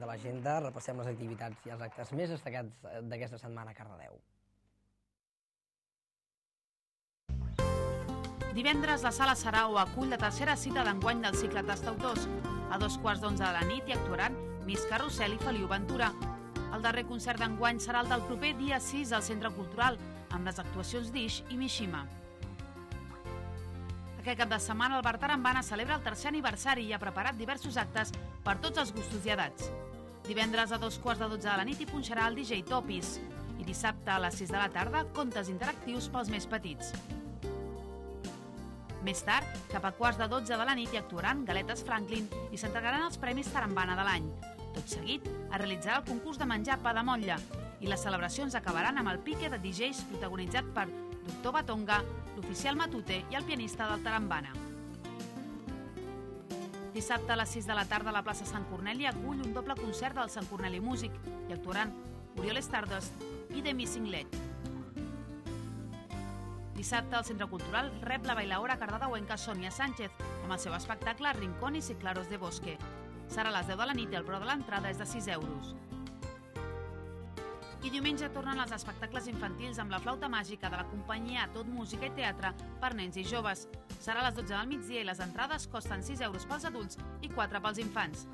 de l'agenda repassem les activitats i els actes més destacats eh, d'aquesta setmana a Cardedeu. Divendres la Sala Sarau acull la tercera cita d'enguany del cicle Tastautors. A dos quarts d'onze de la nit hi actuaran Miss Carrusel i Feliu Ventura. El darrer concert d'enguany serà el del proper dia 6 al Centre Cultural, amb les actuacions d'Ix i Mishima. Aquest cap de setmana el Bar Tarambana celebra el tercer aniversari i ha preparat diversos actes per tots els gustos i edats. Divendres a dos quarts de dotze de la nit hi punxarà el DJ Topis i dissabte a les 6 de la tarda contes interactius pels més petits. Més tard, cap a quarts de 12 de la nit hi actuaran Galetes Franklin i s'entregaran els Premis Tarambana de l'any. Tot seguit, es realitzarà el concurs de menjar pa de motlla i les celebracions acabaran amb el pique de DJs protagonitzat per Doctor Batonga, l'oficial Matute i el pianista del Tarambana. Dissabte a les 6 de la tarda a la plaça Sant Corneli acull un doble concert del Sant Corneli Músic i actuaran Oriol Stardust i The Missing Led. Dissabte al Centre Cultural rep la bailaora cardedeuenca Sònia Sánchez amb el seu espectacle Rinconis i Claros de Bosque. Serà a les 10 de la nit i el preu de l'entrada és de 6 euros. I diumenge tornen els espectacles infantils amb la flauta màgica de la companyia Tot Música i Teatre per nens i joves. Serà a les 12 del migdia i les entrades costen 6 euros pels adults i 4 pels infants.